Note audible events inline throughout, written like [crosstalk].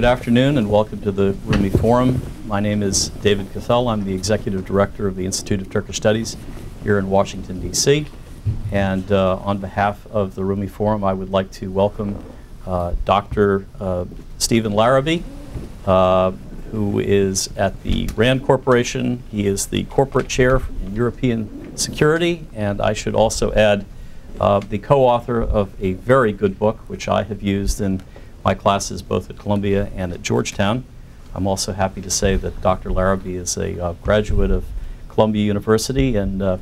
good afternoon and welcome to the Rumi Forum. My name is David Cuthell. I'm the Executive Director of the Institute of Turkish Studies here in Washington, D.C. And uh, on behalf of the Rumi Forum, I would like to welcome uh, Dr. Uh, Stephen Larrabee, uh, who is at the RAND Corporation. He is the Corporate Chair in European Security, and I should also add uh, the co-author of a very good book, which I have used in my classes both at Columbia and at Georgetown. I'm also happy to say that Dr. Larrabee is a uh, graduate of Columbia University and uh,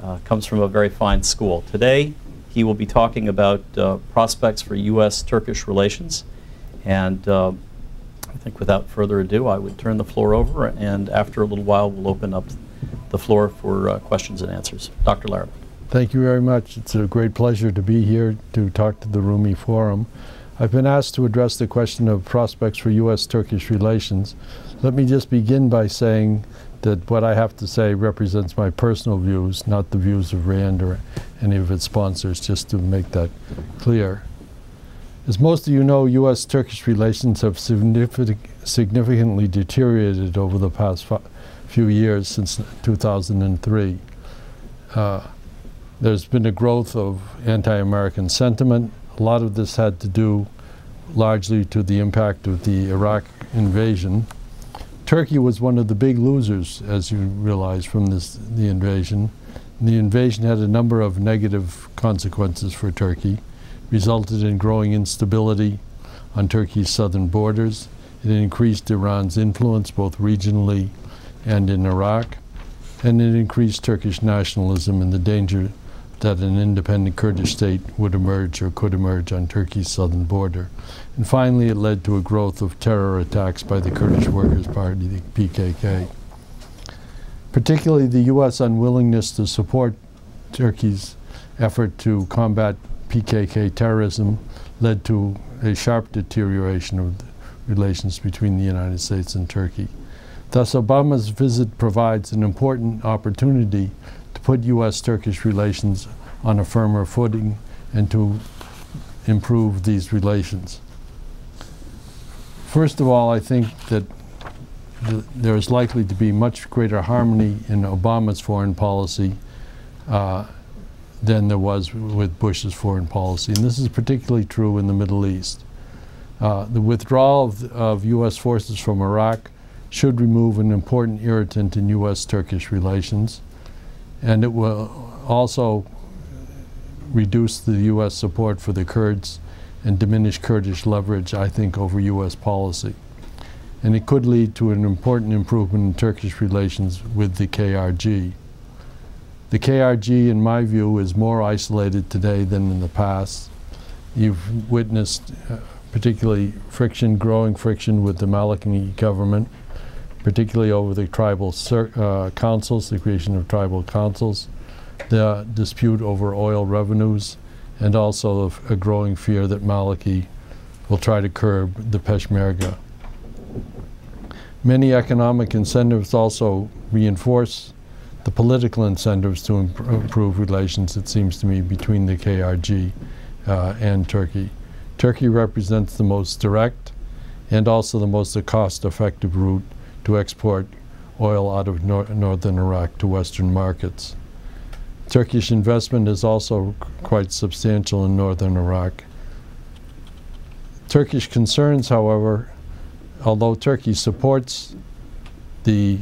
uh, comes from a very fine school. Today, he will be talking about uh, prospects for U.S.-Turkish relations. And uh, I think without further ado, I would turn the floor over, and after a little while, we'll open up the floor for uh, questions and answers. Dr. Larrabee. Thank you very much. It's a great pleasure to be here to talk to the Rumi Forum. I've been asked to address the question of prospects for U.S.-Turkish relations. Let me just begin by saying that what I have to say represents my personal views, not the views of RAND or any of its sponsors, just to make that clear. As most of you know, U.S.-Turkish relations have significant, significantly deteriorated over the past few years since 2003. Uh, there's been a growth of anti-American sentiment, a lot of this had to do largely to the impact of the Iraq invasion. Turkey was one of the big losers, as you realize, from this, the invasion. The invasion had a number of negative consequences for Turkey, resulted in growing instability on Turkey's southern borders. It increased Iran's influence both regionally and in Iraq, and it increased Turkish nationalism and the danger that an independent Kurdish state would emerge or could emerge on Turkey's southern border. And finally, it led to a growth of terror attacks by the Kurdish Workers' Party, the PKK. Particularly the U.S. unwillingness to support Turkey's effort to combat PKK terrorism led to a sharp deterioration of relations between the United States and Turkey. Thus, Obama's visit provides an important opportunity put U.S.-Turkish relations on a firmer footing and to improve these relations. First of all, I think that th there is likely to be much greater harmony in Obama's foreign policy uh, than there was with Bush's foreign policy. And this is particularly true in the Middle East. Uh, the withdrawal of, of U.S. forces from Iraq should remove an important irritant in U.S.-Turkish relations and it will also reduce the U.S. support for the Kurds and diminish Kurdish leverage, I think, over U.S. policy. And it could lead to an important improvement in Turkish relations with the KRG. The KRG, in my view, is more isolated today than in the past. You've witnessed uh, particularly friction, growing friction with the Maliki government particularly over the tribal uh, councils, the creation of tribal councils, the dispute over oil revenues, and also a growing fear that Maliki will try to curb the Peshmerga. Many economic incentives also reinforce the political incentives to imp improve relations, it seems to me, between the KRG uh, and Turkey. Turkey represents the most direct and also the most cost-effective route to export oil out of nor northern Iraq to Western markets. Turkish investment is also quite substantial in northern Iraq. Turkish concerns, however, although Turkey supports the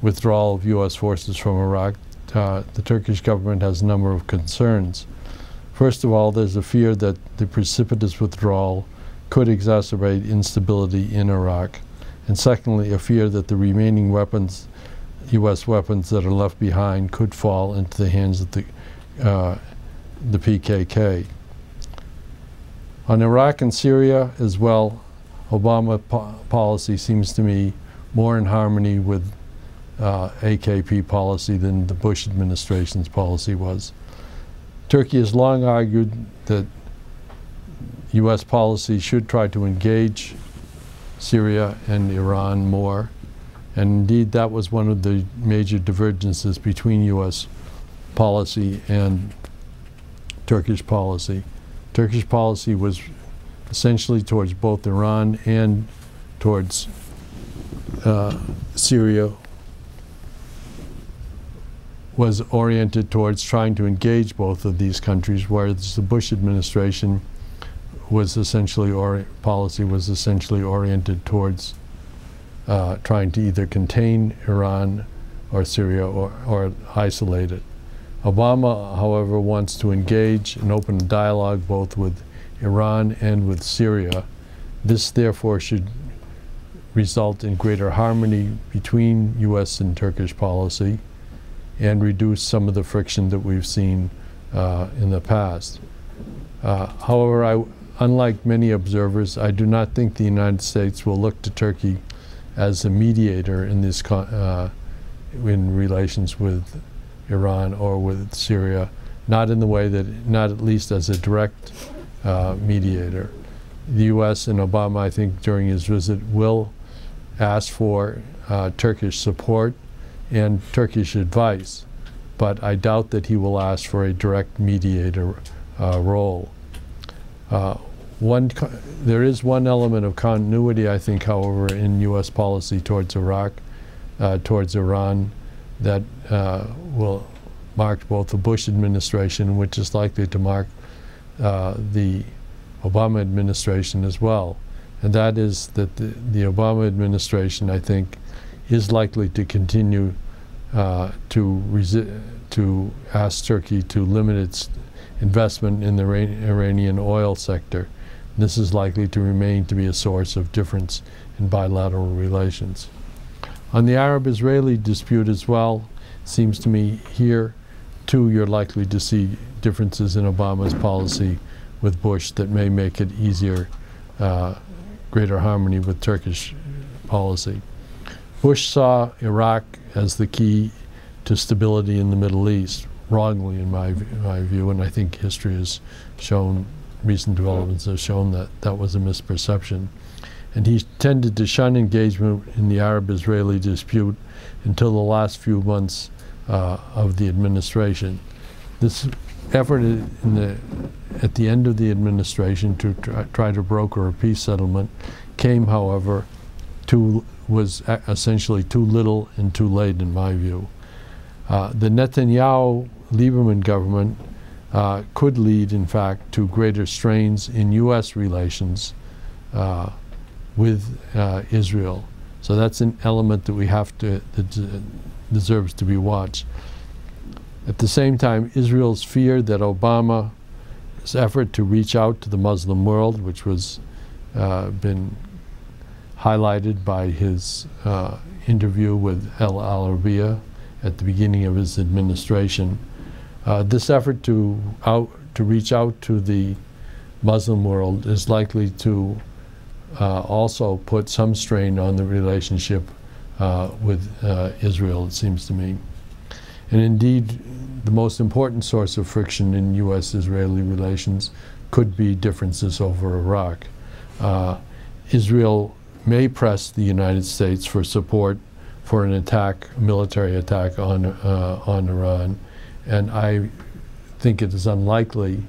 withdrawal of U.S. forces from Iraq, uh, the Turkish government has a number of concerns. First of all, there's a fear that the precipitous withdrawal could exacerbate instability in Iraq and secondly, a fear that the remaining weapons, U.S. weapons that are left behind, could fall into the hands of the, uh, the PKK. On Iraq and Syria as well, Obama po policy seems to me more in harmony with uh, AKP policy than the Bush administration's policy was. Turkey has long argued that U.S. policy should try to engage Syria and Iran more. And indeed, that was one of the major divergences between U.S. policy and Turkish policy. Turkish policy was essentially towards both Iran and towards uh, Syria was oriented towards trying to engage both of these countries, whereas the Bush administration was essentially, or policy was essentially oriented towards uh, trying to either contain Iran or Syria or, or isolate it. Obama, however, wants to engage and open dialogue both with Iran and with Syria. This, therefore, should result in greater harmony between U.S. and Turkish policy and reduce some of the friction that we've seen uh, in the past. Uh, however, I, unlike many observers, I do not think the United States will look to Turkey as a mediator in this uh, in relations with Iran or with Syria, not in the way that, not at least as a direct uh, mediator. The U.S. and Obama, I think, during his visit, will ask for uh, Turkish support and Turkish advice, but I doubt that he will ask for a direct mediator uh, role. Uh, one, there is one element of continuity, I think, however, in U.S. policy towards Iraq, uh, towards Iran, that uh, will mark both the Bush administration, which is likely to mark uh, the Obama administration as well. And that is that the, the Obama administration, I think, is likely to continue uh, to, to ask Turkey to limit its investment in the Iranian oil sector. This is likely to remain to be a source of difference in bilateral relations. On the Arab-Israeli dispute as well, seems to me here, too, you're likely to see differences in Obama's policy with Bush that may make it easier, uh, greater harmony with Turkish policy. Bush saw Iraq as the key to stability in the Middle East, wrongly in my, my view, and I think history has shown, recent developments have shown that that was a misperception. And he tended to shun engagement in the Arab-Israeli dispute until the last few months uh, of the administration. This effort the, at the end of the administration to try, try to broker a peace settlement came, however, too was essentially too little and too late in my view. Uh, the Netanyahu-Lieberman government uh, could lead, in fact, to greater strains in U.S. relations uh, with uh, Israel. So that's an element that we have to, that deserves to be watched. At the same time, Israel's fear that Obama's effort to reach out to the Muslim world, which was uh, been highlighted by his uh, interview with El Arabiya at the beginning of his administration. Uh, this effort to out to reach out to the Muslim world is likely to uh, also put some strain on the relationship uh, with uh, Israel, it seems to me. And indeed, the most important source of friction in U.S.-Israeli relations could be differences over Iraq. Uh, Israel may press the United States for support for an attack, military attack on, uh, on Iran. And I think it is unlikely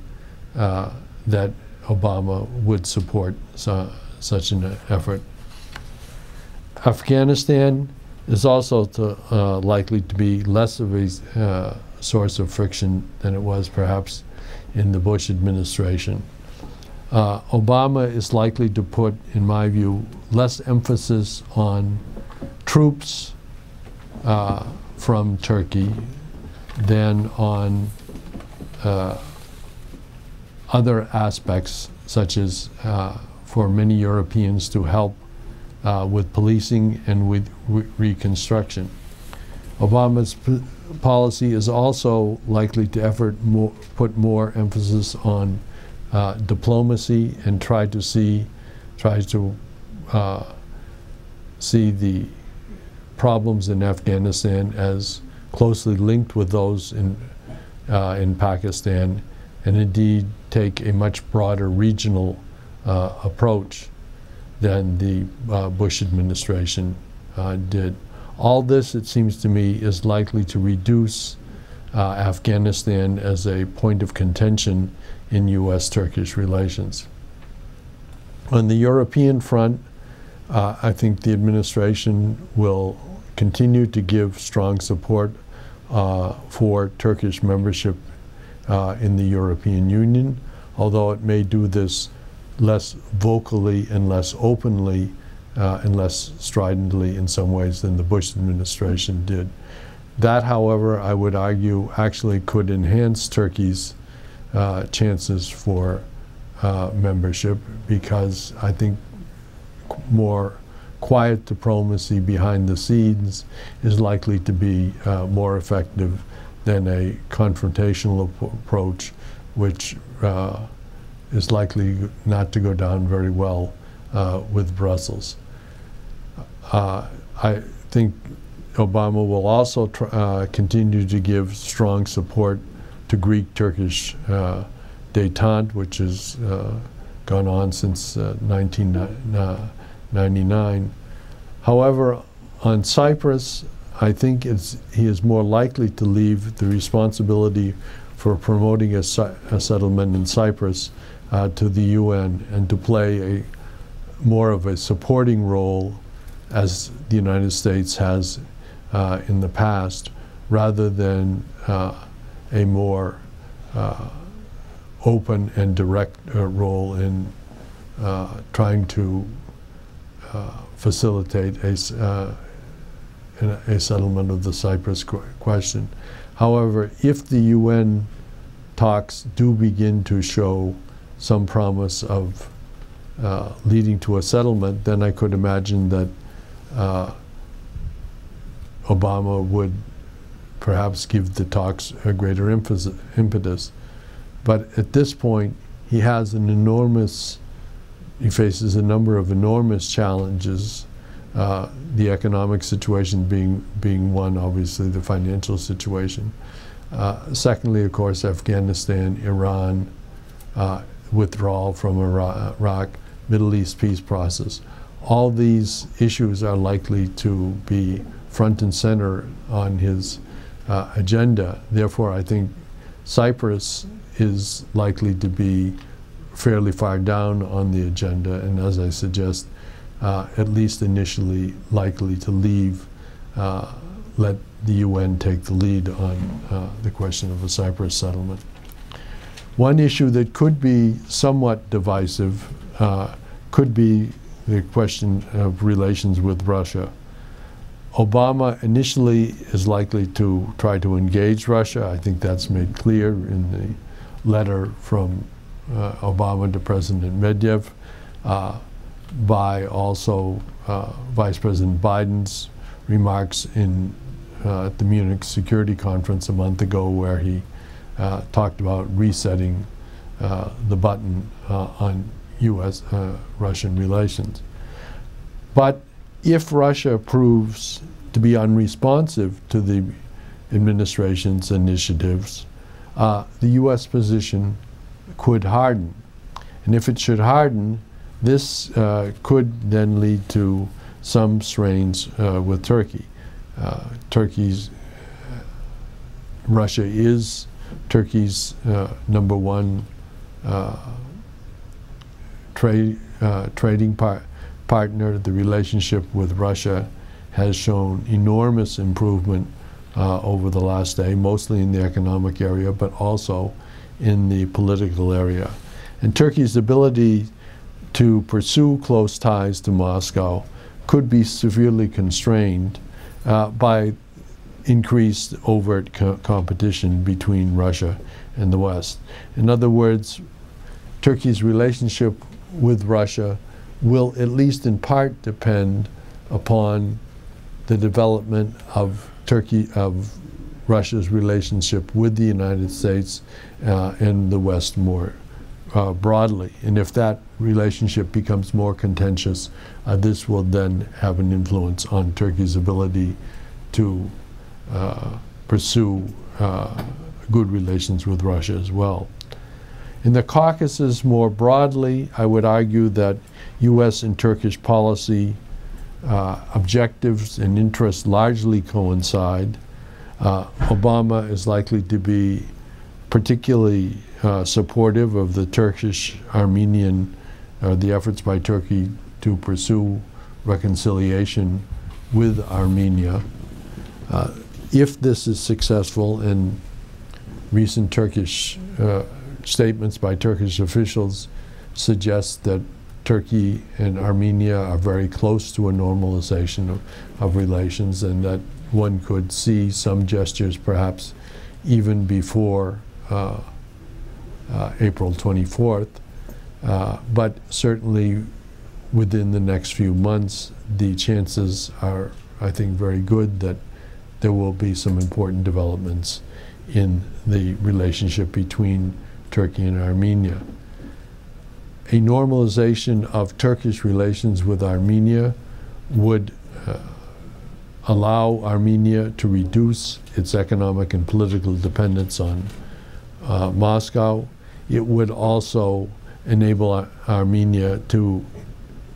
uh, that Obama would support su such an effort. Afghanistan is also to, uh, likely to be less of a uh, source of friction than it was perhaps in the Bush administration. Uh, Obama is likely to put, in my view, less emphasis on troops uh, from Turkey than on uh, other aspects, such as uh, for many Europeans to help uh, with policing and with re reconstruction. Obama's policy is also likely to effort more, put more emphasis on uh, diplomacy and try to see, try to uh, see the problems in Afghanistan as closely linked with those in, uh, in Pakistan and indeed take a much broader regional uh, approach than the uh, Bush administration uh, did. All this, it seems to me, is likely to reduce Afghanistan as a point of contention in U.S.-Turkish relations. On the European front, uh, I think the administration will continue to give strong support uh, for Turkish membership uh, in the European Union, although it may do this less vocally and less openly uh, and less stridently in some ways than the Bush administration did. That, however, I would argue actually could enhance Turkey's uh, chances for uh, membership because I think more quiet diplomacy behind the scenes is likely to be uh, more effective than a confrontational ap approach, which uh, is likely not to go down very well uh, with Brussels. Uh, I think Obama will also uh, continue to give strong support to Greek-Turkish uh, detente, which has gone on since 1999. However, on Cyprus, I think he is more likely to leave the responsibility for promoting a, a settlement in Cyprus uh, to the UN and to play a more of a supporting role as the United States has uh, in the past, rather than uh, a more uh, open and direct uh, role in uh, trying to facilitate a, a settlement of the Cyprus question. However, if the UN talks do begin to show some promise of uh, leading to a settlement, then I could imagine that uh, Obama would perhaps give the talks a greater impetus. But at this point, he has an enormous, he faces a number of enormous challenges. Uh, the economic situation being being one, obviously the financial situation. Uh, secondly, of course, Afghanistan, Iran, uh, withdrawal from Iraq, Middle East peace process. All these issues are likely to be front and center on his uh, agenda. Therefore, I think Cyprus is likely to be fairly far down on the agenda, and as I suggest, uh, at least initially likely to leave, uh, let the UN take the lead on uh, the question of a Cyprus settlement. One issue that could be somewhat divisive uh, could be the question of relations with Russia. Obama initially is likely to try to engage Russia. I think that's made clear in the letter from Obama to President Medvedev, uh, by also uh, Vice President Biden's remarks in uh, at the Munich Security Conference a month ago, where he uh, talked about resetting uh, the button on U.S.-Russian relations. But if Russia proves to be unresponsive to the administration's initiatives, uh, the U.S. position could harden. And if it should harden, this uh, could then lead to some strains uh, with Turkey. Uh, Turkey's, Russia is Turkey's uh, number one uh, trade, trading partner partner, the relationship with Russia has shown enormous improvement uh, over the last day, mostly in the economic area, but also in the political area. And Turkey's ability to pursue close ties to Moscow could be severely constrained uh, by increased overt co competition between Russia and the West. In other words, Turkey's relationship with Russia will at least in part depend upon the development of Turkey of Russia's relationship with the United States uh, and the West more uh, broadly. And if that relationship becomes more contentious, uh, this will then have an influence on Turkey's ability to uh, pursue uh, good relations with Russia as well. In the Caucasus more broadly, I would argue that U.S. and Turkish policy uh, objectives and interests largely coincide. Uh, Obama is likely to be particularly uh, supportive of the Turkish Armenian or the efforts by Turkey to pursue reconciliation with Armenia. Uh, if this is successful, and recent Turkish uh, statements by Turkish officials suggest that Turkey and Armenia are very close to a normalization of, of relations, and that one could see some gestures perhaps even before uh, uh, April 24th. Uh, but certainly within the next few months, the chances are, I think, very good that there will be some important developments in the relationship between Turkey and Armenia. A normalization of Turkish relations with Armenia would uh, allow Armenia to reduce its economic and political dependence on uh, Moscow. It would also enable Ar Armenia to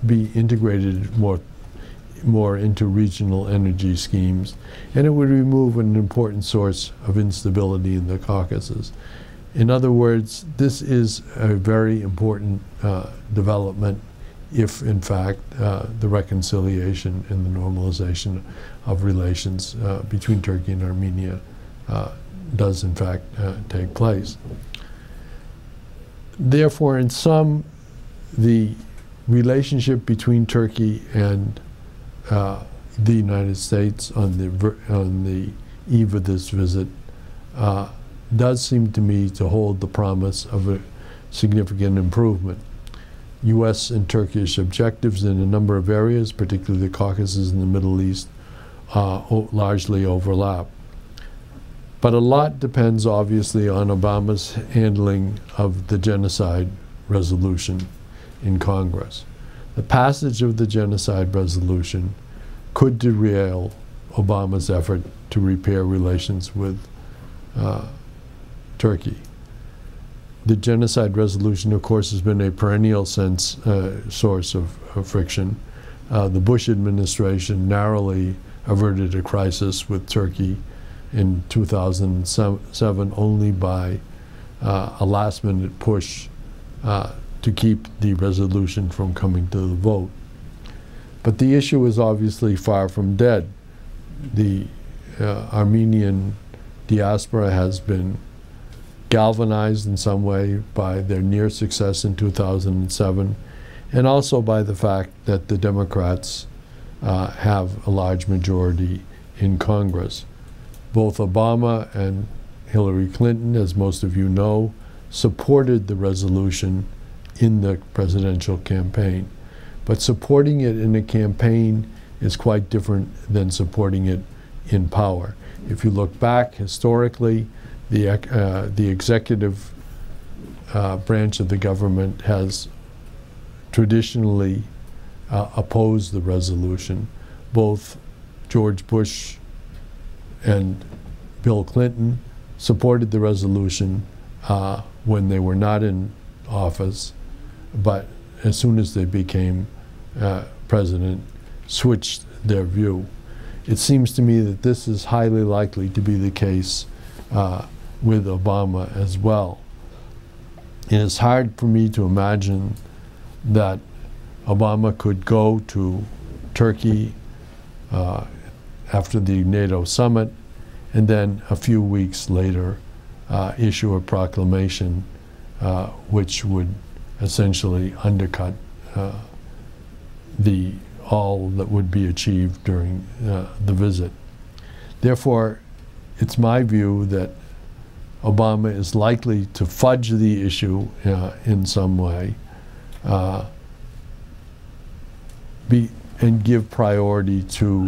be integrated more more into regional energy schemes, and it would remove an important source of instability in the Caucasus. In other words, this is a very important uh, development if, in fact, uh, the reconciliation and the normalization of relations uh, between Turkey and Armenia uh, does, in fact, uh, take place. Therefore, in sum, the relationship between Turkey and uh, the United States on the on the eve of this visit uh, does seem to me to hold the promise of a significant improvement. U.S. and Turkish objectives in a number of areas, particularly the Caucasus and the Middle East, uh, largely overlap. But a lot depends, obviously, on Obama's handling of the genocide resolution in Congress. The passage of the genocide resolution could derail Obama's effort to repair relations with uh, Turkey. The genocide resolution, of course, has been a perennial sense, uh, source of, of friction. Uh, the Bush administration narrowly averted a crisis with Turkey in 2007 only by uh, a last minute push uh, to keep the resolution from coming to the vote. But the issue is obviously far from dead. The uh, Armenian diaspora has been galvanized in some way by their near success in 2007 and also by the fact that the Democrats uh, have a large majority in Congress. Both Obama and Hillary Clinton, as most of you know, supported the resolution in the presidential campaign. But supporting it in a campaign is quite different than supporting it in power. If you look back historically, the, uh, the executive uh, branch of the government has traditionally uh, opposed the resolution. Both George Bush and Bill Clinton supported the resolution uh, when they were not in office, but as soon as they became uh, president, switched their view. It seems to me that this is highly likely to be the case uh, with Obama as well. And it's hard for me to imagine that Obama could go to Turkey uh, after the NATO summit and then a few weeks later uh, issue a proclamation uh, which would essentially undercut uh, the all that would be achieved during uh, the visit. Therefore, it's my view that Obama is likely to fudge the issue uh, in some way uh, be, and give priority to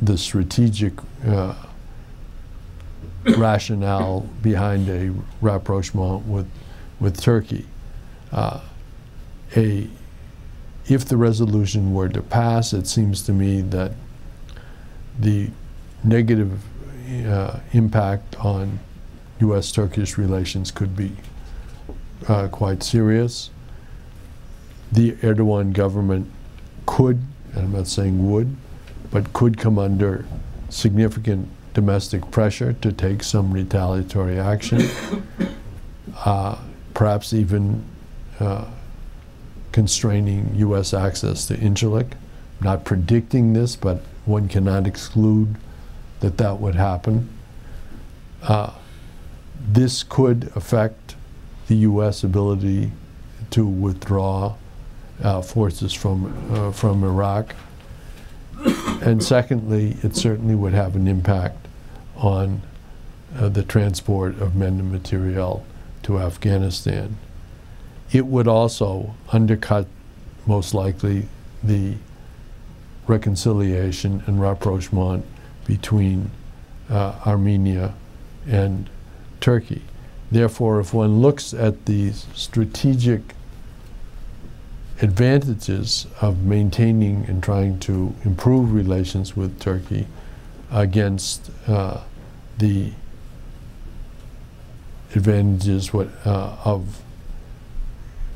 the strategic uh, rationale behind a rapprochement with, with Turkey. Uh, a, if the resolution were to pass, it seems to me that the negative uh, impact on U.S.-Turkish relations could be uh, quite serious. The Erdogan government could, and I'm not saying would, but could come under significant domestic pressure to take some retaliatory action, [coughs] uh, perhaps even uh, constraining U.S. access to Incirlik. Not predicting this, but one cannot exclude that that would happen. Uh, this could affect the U.S. ability to withdraw uh, forces from, uh, from Iraq. And secondly, it certainly would have an impact on uh, the transport of men and materiel to Afghanistan. It would also undercut, most likely, the reconciliation and rapprochement between uh, Armenia and Turkey. Therefore, if one looks at the strategic advantages of maintaining and trying to improve relations with Turkey against uh, the advantages what, uh, of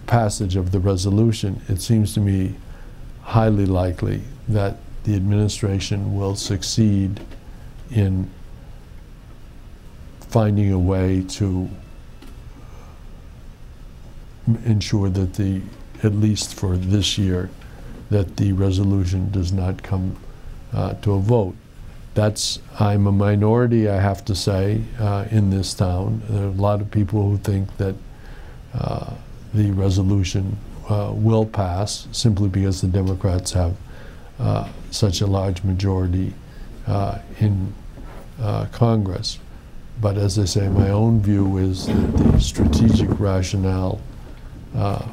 passage of the resolution, it seems to me highly likely that the administration will succeed in finding a way to ensure that the, at least for this year, that the resolution does not come uh, to a vote. That's, I'm a minority, I have to say, uh, in this town. There are a lot of people who think that uh, the resolution uh, will pass simply because the Democrats have uh, such a large majority uh, in Congress. But as I say, my own view is that the strategic rationale uh,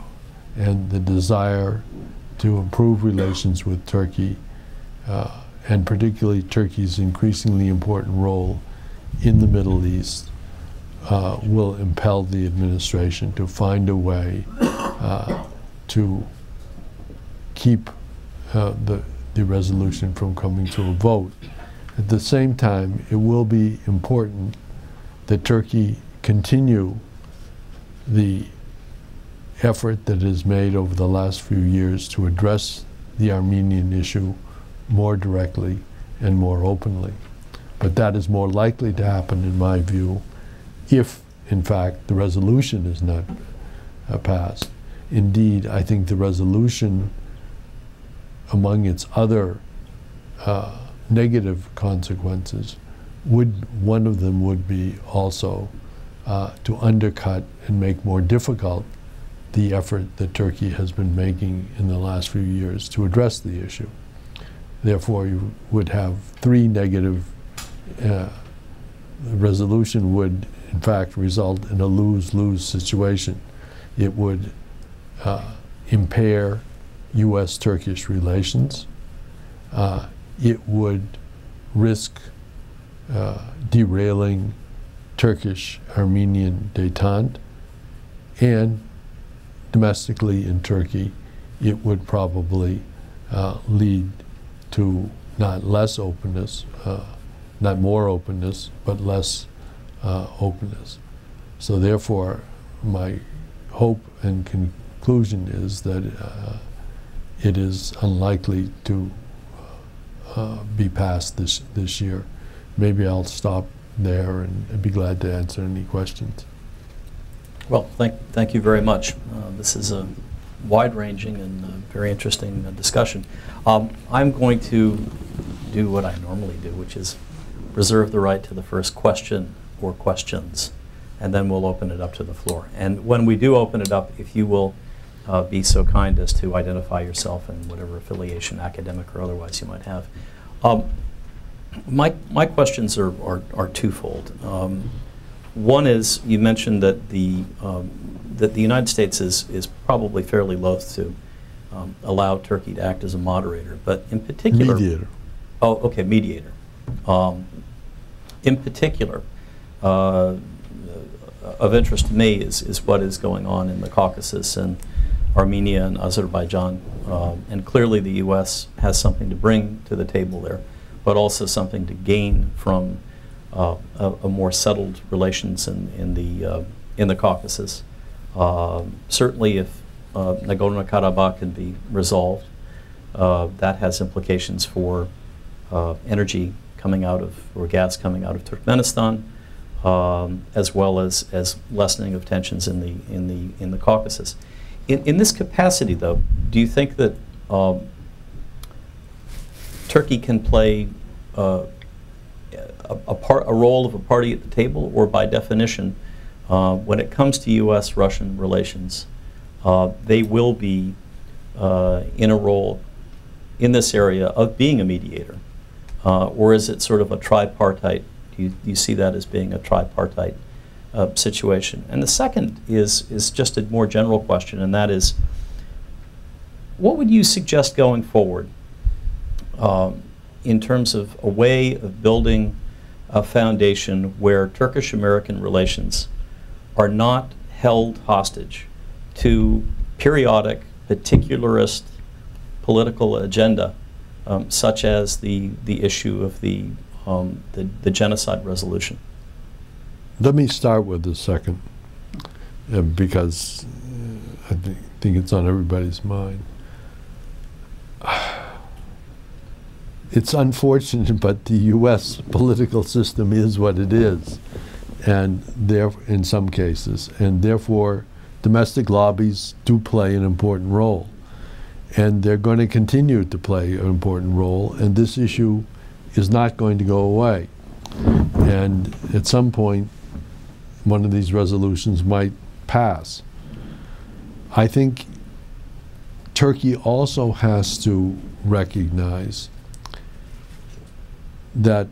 and the desire to improve relations with Turkey, uh, and particularly Turkey's increasingly important role in the Middle East, uh, will impel the administration to find a way uh, to keep uh, the, the resolution from coming to a vote. At the same time, it will be important that Turkey continue the effort that is made over the last few years to address the Armenian issue more directly and more openly. But that is more likely to happen, in my view, if, in fact, the resolution is not uh, passed. Indeed, I think the resolution, among its other uh, negative consequences, would one of them would be also uh, to undercut and make more difficult the effort that Turkey has been making in the last few years to address the issue. Therefore, you would have three negative. Uh, resolution would, in fact, result in a lose-lose situation. It would uh, impair U.S.-Turkish relations. Uh, it would risk uh, derailing Turkish-Armenian detente, and domestically in Turkey, it would probably uh, lead to not less openness, uh, not more openness, but less uh, openness. So therefore, my hope and conclusion is that uh, it is unlikely to be passed this, this year maybe I'll stop there and be glad to answer any questions. Well, thank, thank you very much. Uh, this is a wide-ranging and uh, very interesting uh, discussion. Um, I'm going to do what I normally do, which is reserve the right to the first question or questions, and then we'll open it up to the floor. And when we do open it up, if you will uh, be so kind as to identify yourself and whatever affiliation, academic or otherwise, you might have. Um, my, my questions are, are, are twofold. Um, one is you mentioned that the, um, that the United States is, is probably fairly loath to um, allow Turkey to act as a moderator, but in particular. Mediator. Oh, okay, mediator. Um, in particular, uh, of interest to me is, is what is going on in the Caucasus and Armenia and Azerbaijan. Um, and clearly the U.S. has something to bring to the table there but also something to gain from uh, a, a, more settled relations in, in the uh, in the Caucasus. Uh, certainly, if uh, Nagorno-Karabakh can be resolved, that has implications for energy coming out of or gas coming out of Turkmenistan, um, as well as as lessening of tensions in the in the in the Caucasus. in, in this capacity, though, do you think that um, Turkey can play uh, a, a, part, a role of a party at the table, or by definition, uh, when it comes to U.S.-Russian relations, uh, they will be uh, in a role in this area of being a mediator? Uh, or is it sort of a tripartite? Do you, do you see that as being a tripartite uh, situation? And the second is, is just a more general question, and that is, what would you suggest going forward um, in terms of a way of building a foundation where Turkish-American relations are not held hostage to periodic, particularist political agenda, um, such as the, the issue of the, um, the, the, genocide resolution? Let me start with the second, uh, because I th think it's on everybody's mind. It's unfortunate, but the U.S. political system is what it is, and there, in some cases, and therefore, domestic lobbies do play an important role and they're going to continue to play an important role, and this issue is not going to go away. And at some point, one of these resolutions might pass. I think Turkey also has to recognize that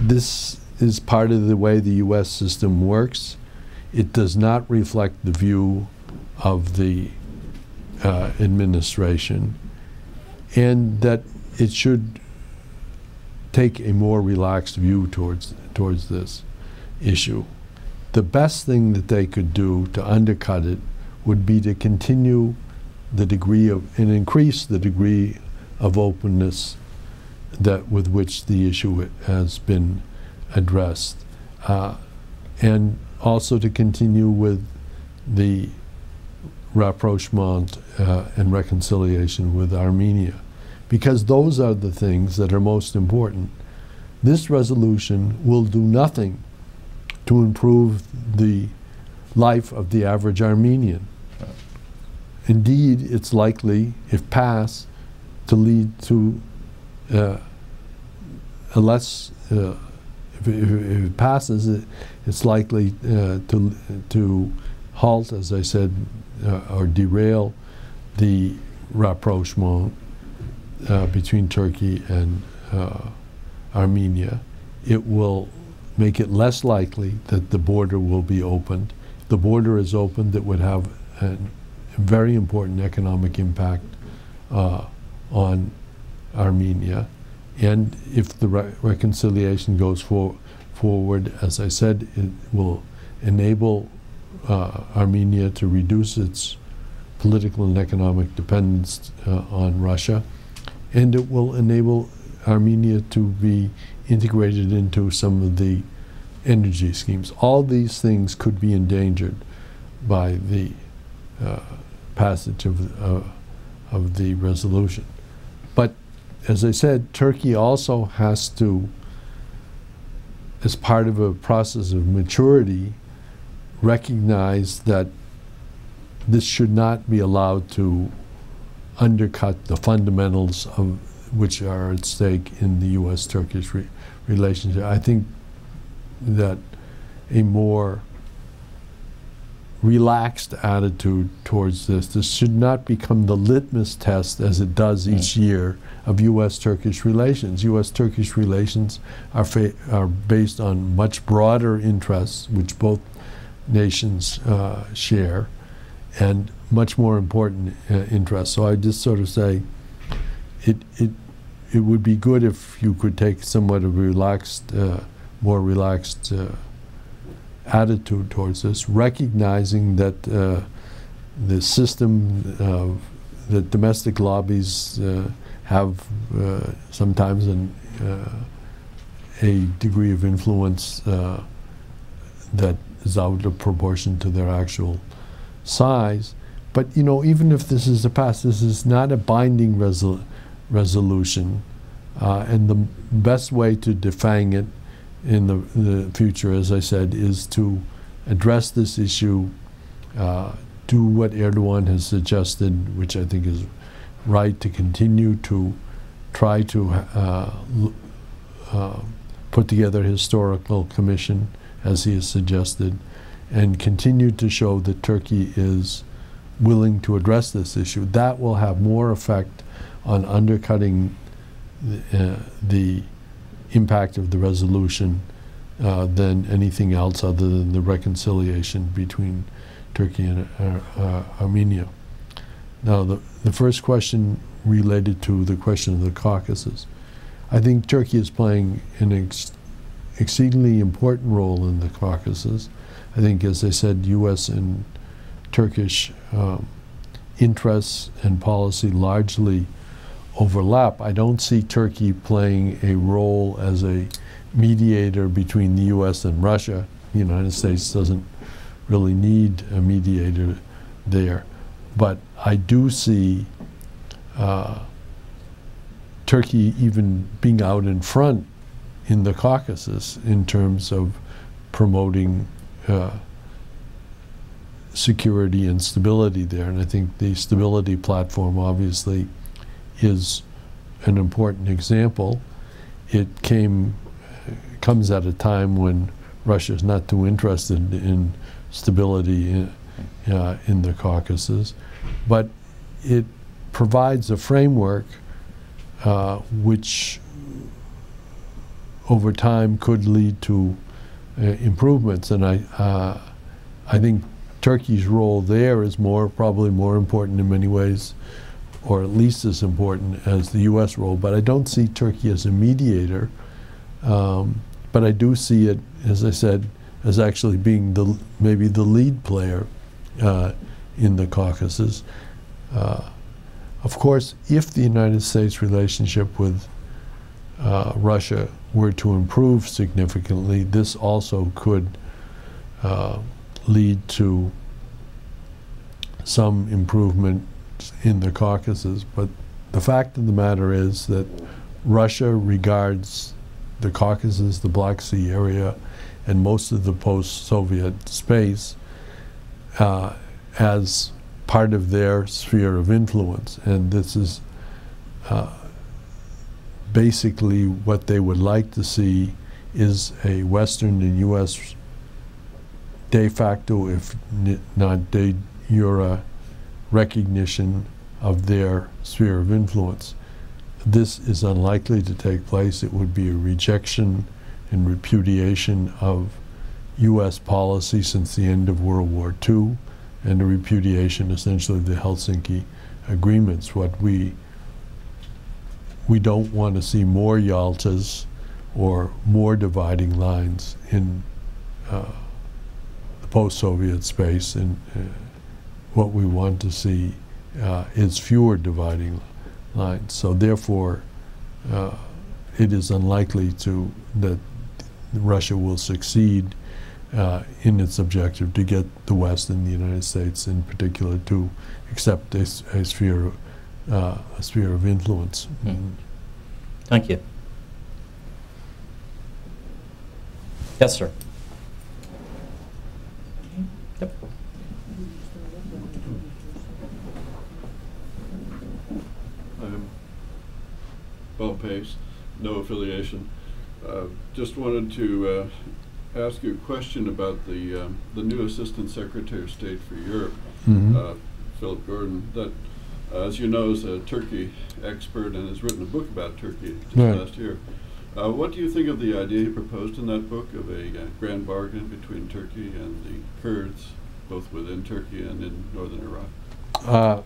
this is part of the way the U.S. system works. It does not reflect the view of the uh, administration, and that it should take a more relaxed view towards towards this issue. The best thing that they could do to undercut it would be to continue the degree of and increase the degree of openness that with which the issue has been addressed, uh, and also to continue with the rapprochement uh, and reconciliation with Armenia, because those are the things that are most important. This resolution will do nothing to improve the life of the average Armenian. Indeed, it's likely, if passed, to lead to uh, a less, uh, if, if, if, it passes, it, it's likely uh, to, to halt, as I said, uh, or derail the rapprochement uh, between Turkey and uh, Armenia. It will make it less likely that the border will be opened. The border is opened, that would have a very important economic impact uh, on Armenia. And if the re reconciliation goes for forward, as I said, it will enable uh, Armenia to reduce its political and economic dependence uh, on Russia, and it will enable Armenia to be integrated into some of the energy schemes. All these things could be endangered by the uh, passage of, uh, of the resolution. As I said, Turkey also has to, as part of a process of maturity, recognize that this should not be allowed to undercut the fundamentals of which are at stake in the U.S.-Turkish re relationship. I think that a more relaxed attitude towards this. This should not become the litmus test, as it does mm. each year, of U.S.-Turkish relations. U.S.-Turkish relations are, are based on much broader interests, which both nations uh, share, and much more important uh, interests. So I just sort of say, it it it would be good if you could take somewhat of a relaxed, uh, more relaxed uh, attitude towards this, recognizing that uh, the system of the domestic lobbies uh, have sometimes an, a degree of influence that is out of proportion to their actual size. But you know, even if this is a pass, this is not a binding resol resolution, uh, and the best way to defang it in the, the, future, as I said, is to address this issue uh, do what Erdogan has suggested, which I think is right, to continue to try to uh, uh, put together a historical commission, as he has suggested, and continue to show that Turkey is willing to address this issue. That will have more effect on undercutting the, uh, the impact of the resolution uh, than anything else other than the reconciliation between Turkey and uh, uh, Armenia. Now, the, the first question related to the question of the Caucasus. I think Turkey is playing an ex exceedingly important role in the Caucasus. I think, as I said, U.S. and Turkish um, interests and policy largely overlap. I don't see Turkey playing a role as a mediator between the U.S. and Russia. The United States doesn't really need a mediator there. But I do see uh, Turkey even being out in front in the Caucasus in terms of promoting uh, security and stability there. And I think the stability platform obviously is an important example. It came comes at a time when Russia is not too interested in stability uh, in the Caucasus, but it provides a framework uh, which over time could lead to uh, improvements. And I, uh, I think Turkey's role there is more, probably more important in many ways, or at least as important as the U.S. role. But I don't see Turkey as a mediator. Um, but I do see it, as I said, as actually being the maybe the lead player uh, in the Caucasus. Uh, of course, if the United States relationship with uh, Russia were to improve significantly, this also could uh, lead to some improvement in the Caucasus. But the fact of the matter is that Russia regards the Caucasus, the Black Sea area, and most of the post-Soviet space uh, as part of their sphere of influence. And this is uh, basically what they would like to see is a Western and U.S. de facto, if not de jure, recognition of their sphere of influence. This is unlikely to take place. It would be a rejection and repudiation of U.S. policy since the end of World War II and the repudiation essentially of the Helsinki agreements. What we we don't want to see more Yaltas or more dividing lines in uh, the post-Soviet space, and uh, what we want to see uh, is fewer dividing lines. So therefore, uh, it is unlikely to that Russia will succeed uh, in its objective to get the West and the United States, in particular, to accept a, a sphere, uh, a sphere of influence. Mm. Thank you. Yes, sir. Yep. I'm Bob Pace, no affiliation. Uh, just wanted to uh, ask you a question about the um, the new Assistant Secretary of State for Europe, Mhm. uh, Philip Gordon, that, uh, as you know, is a Turkey expert and has written a book about Turkey just Right. last year. Uh, what do you think of the idea he proposed in that book of a uh, grand bargain between Turkey and the Kurds, both within Turkey and in northern Iraq? Uh,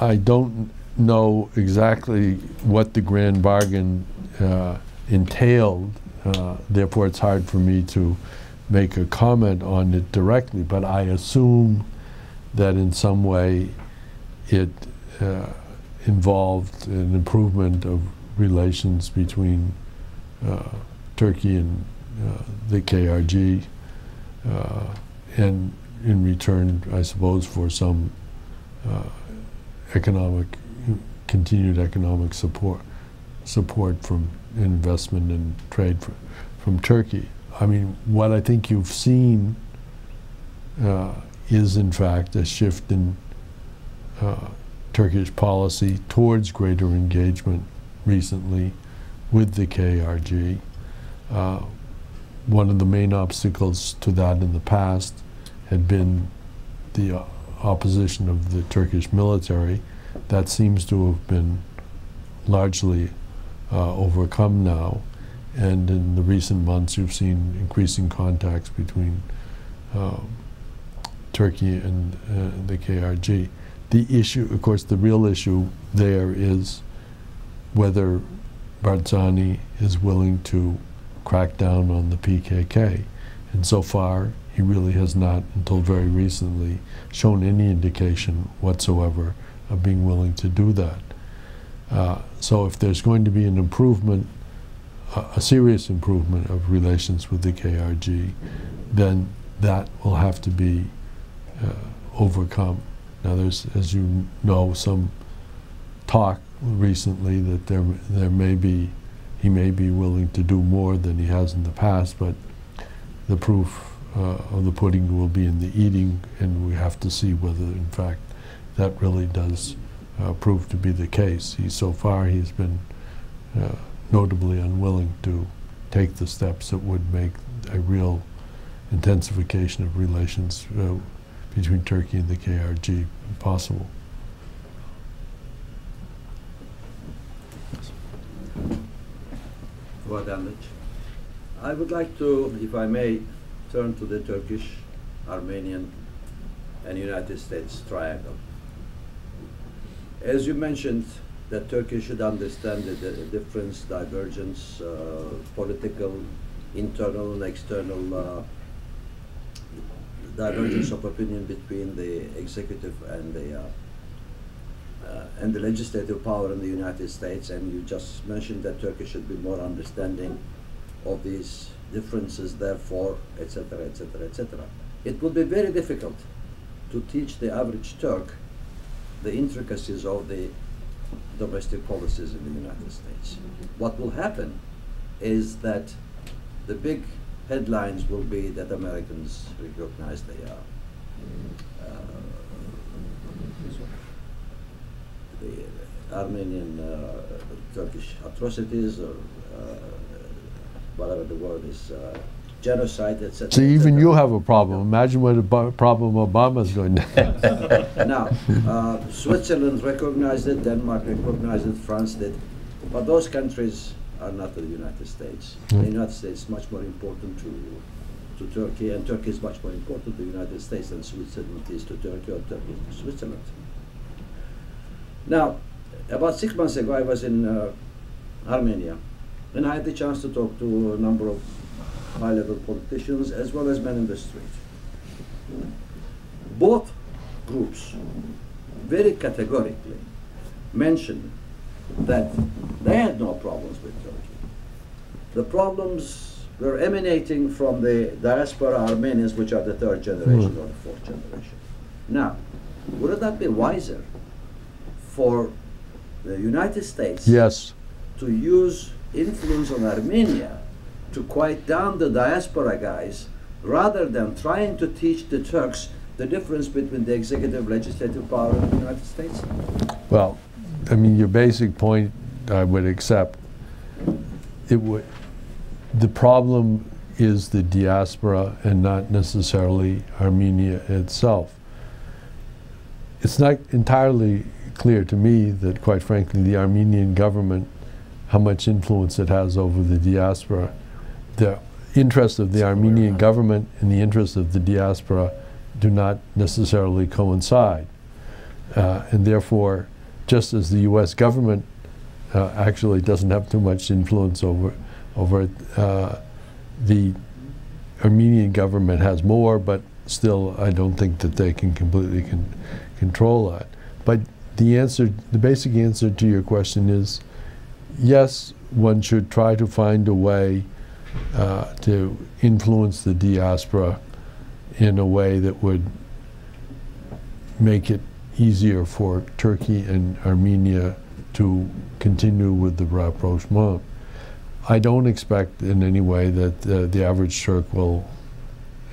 I don't know exactly what the grand bargain uh, entailed. Uh, therefore, it's hard for me to make a comment on it directly. But I assume that in some way it uh, involved an improvement of relations between uh, Turkey and uh, the KRG, uh, and in return, I suppose, for some economic, continued economic support, support from investment and trade fr from Turkey. I mean, what I think you've seen uh, is in fact a shift in uh, Turkish policy towards greater engagement recently with the KRG. Uh, one of the main obstacles to that in the past had been the uh, opposition of the Turkish military. That seems to have been largely uh, overcome now. And in the recent months, you've seen increasing contacts between uh, Turkey and uh, the KRG. The issue, of course, the real issue there is whether Barzani is willing to crack down on the PKK. And so far, he really has not, until very recently, shown any indication whatsoever of being willing to do that. Uh, so if there's going to be an improvement, uh, a serious improvement of relations with the KRG, then that will have to be uh, overcome. Now, there's, as you know, some talk recently that there there may be he may be willing to do more than he has in the past, but the proof uh, of the pudding will be in the eating, and we have to see whether, in fact, that really does uh, prove to be the case. He so far he's been uh, notably unwilling to take the steps that would make a real intensification of relations uh, between Turkey and the KRG possible. I would like to, if I may, turn to the Turkish, Armenian, and United States triangle. As you mentioned, that Turkey should understand the, the difference, divergence, uh, political, internal and external uh, divergence of opinion between the executive and the uh, uh, and the legislative power in the United States, and you just mentioned that Turkey should be more understanding of these differences, therefore, etc., etc., etc. It would be very difficult to teach the average Turk the intricacies of the domestic policies in the United States. What will happen is that the big headlines will be that Americans recognize they are the Armenian uh, Turkish atrocities or uh, whatever the word is, genocide, etc. So even you have a problem. Imagine what a problem Obama's going to have. [laughs] now, uh, Switzerland recognized it, Denmark recognized it, France did, but those countries are not the United States. Mm. The United States is much more important to to Turkey, and Turkey is much more important to the United States than Switzerland is to Turkey or Turkey to Switzerland. Now, about six months ago, I was in uh, Armenia, and I had the chance to talk to a number of high-level politicians as well as men in the street. Both groups very categorically mentioned that they had no problems with Turkey. The problems were emanating from the diaspora Armenians, which are the third generation mm. or the fourth generation. Now, would it not be wiser for the United States yes. to use influence on Armenia to quiet down the diaspora guys rather than trying to teach the Turks the difference between the executive legislative power of the United States? Well, I mean, your basic point I would accept. It would. The problem is the diaspora and not necessarily Armenia itself. It's not entirely clear to me that, quite frankly, the Armenian government, how much influence it has over the diaspora, the interest of the Armenian government and the interest of the diaspora do not necessarily coincide. Uh, and therefore, just as the U.S. government uh, actually doesn't have too much influence over, over uh, the Armenian government has more, but still I don't think that they can completely con control that. But the answer, the basic answer to your question is yes, one should try to find a way uh, to influence the diaspora in a way that would make it easier for Turkey and Armenia to continue with the rapprochement. I don't expect in any way that uh, the average Turk will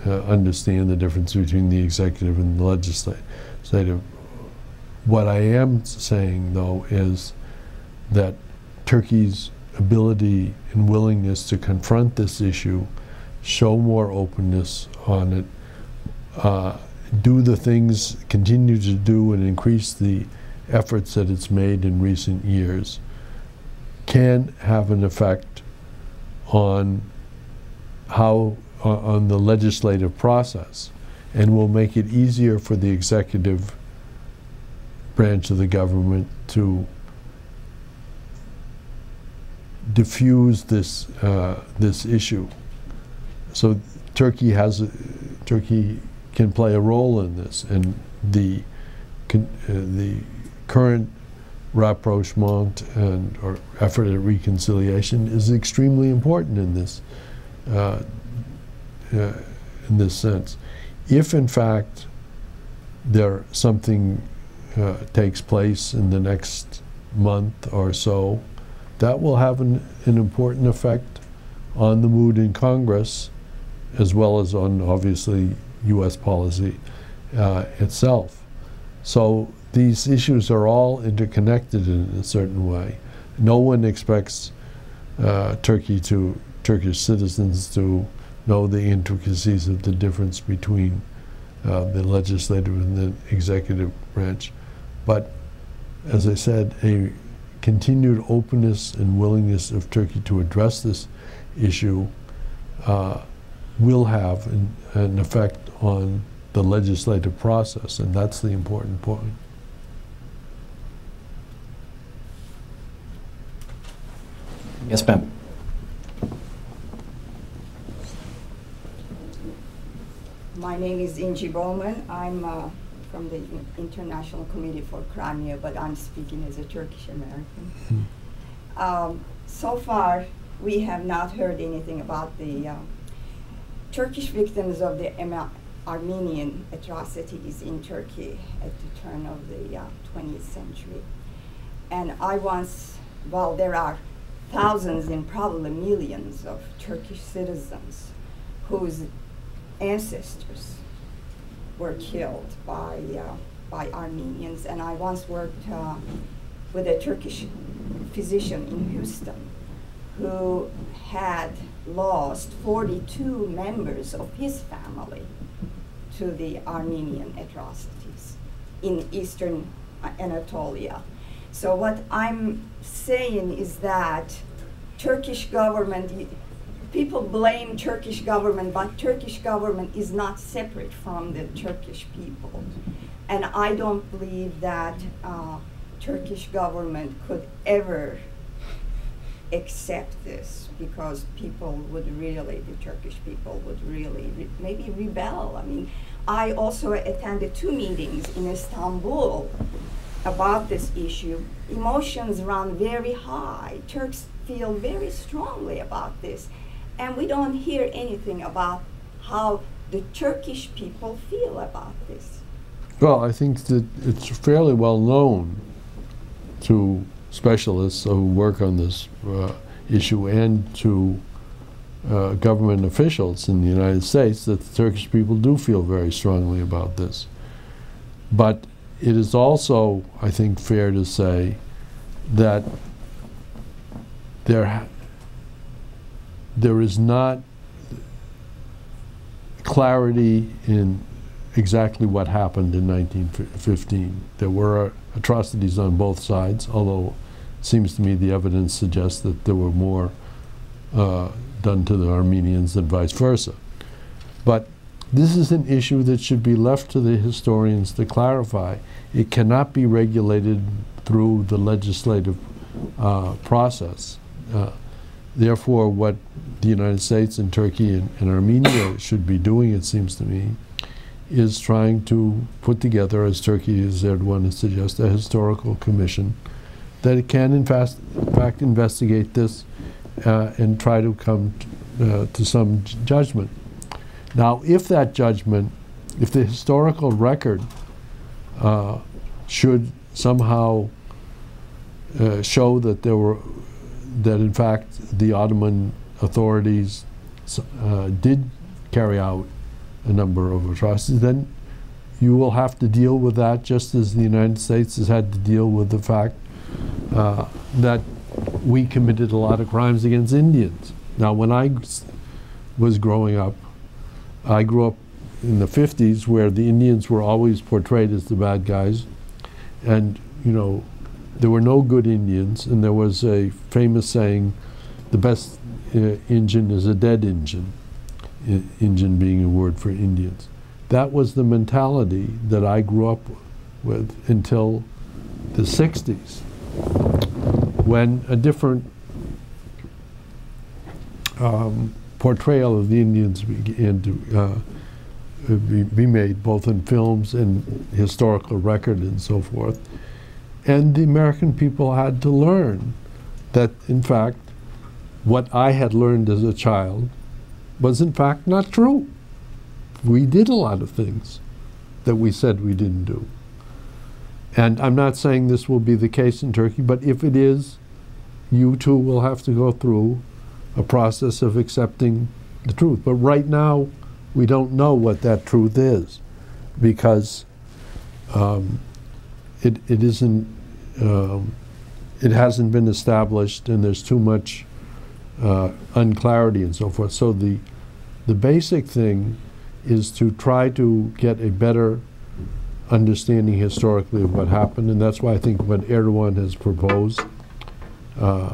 uh, understand the difference between the executive and the legislative. What I am saying, though, is that Turkey's ability and willingness to confront this issue, show more openness on it, uh, do the things, continue to do and increase the efforts that it's made in recent years, can have an effect on how on the legislative process and will make it easier for the executive branch of the government to diffuse this uh, this issue. So Turkey has a, Turkey can play a role in this, and the con, uh, the current rapprochement and or effort at reconciliation is extremely important in this uh, uh in this sense. If in fact there something uh, takes place in the next month or so that will have an, an important effect on the mood in Congress, as well as on obviously U.S. policy uh, itself. So these issues are all interconnected in a certain way. No one expects uh, Turkey to Turkish citizens to know the intricacies of the difference between uh, the legislative and the executive branch. But as I said, a continued openness and willingness of Turkey to address this issue uh, will have an, an, effect on the legislative process, and that's the important point. Yes, ma'am. My name is Inji Bowman. I'm uh, from the International Committee for Crimea, but I'm speaking as a Turkish American. Hmm. Um, so far, we have not heard anything about the uh, Turkish victims of the Armenian atrocities in Turkey at the turn of the uh, 20th century. And I once, while there are thousands and probably millions of Turkish citizens whose ancestors were killed by, uh, by Armenians. And I once worked uh, with a Turkish physician in Houston who had lost 42 members of his family to the Armenian atrocities in eastern Anatolia. So what I'm saying is that Turkish government people blame Turkish government, but Turkish government is not separate from the Turkish people. And I don't believe that uh, Turkish government could ever accept this because people would really, the Turkish people would really re maybe rebel. I mean, I also attended two meetings in Istanbul about this issue. Emotions run very high. Turks feel very strongly about this. And we don't hear anything about how the Turkish people feel about this. Well, I think that it's fairly well known to specialists who work on this uh, issue and to uh, government officials in the United States that the Turkish people do feel very strongly about this. But it is also, I think, fair to say that there there is not clarity in exactly what happened in 1915. There were atrocities on both sides, although it seems to me the evidence suggests that there were more uh, done to the Armenians than vice versa. But this is an issue that should be left to the historians to clarify. It cannot be regulated through the legislative uh, process. Uh, therefore, what the United States and Turkey and, and, Armenia should be doing, it seems to me, is trying to put together, as Turkey as Erdogan has suggested, a historical commission that it can, in fact, in fact investigate this uh, and try to come uh, to some judgment. Now, if that judgment, if the historical record uh, should somehow uh, show that there were that in fact the Ottoman authorities uh, did carry out a number of atrocities, then you will have to deal with that just as the United States has had to deal with the fact uh, that we committed a lot of crimes against Indians. Now, when I was growing up, I grew up in the 50s where the Indians were always portrayed as the bad guys. And, you know, there were no good Indians, and there was a famous saying the best uh, Indian is a dead Indian, I- Indian being a word for Indians. That was the mentality that I grew up with until the 60s, when a different um, portrayal of the Indians began to uh, be, be made, both in films and historical record and so forth. And the American people had to learn that, in fact, what I had learned as a child was, in fact, not true. We did a lot of things that we said we didn't do. And I'm not saying this will be the case in Turkey, but if it is, you too will have to go through a process of accepting the truth. But right now, we don't know what that truth is because um, it, it isn't, um, it hasn't been established and there's too much uh, unclarity and so forth. So the, the basic thing is to try to get a better understanding historically of what happened, and that's why I think what Erdogan has proposed, uh,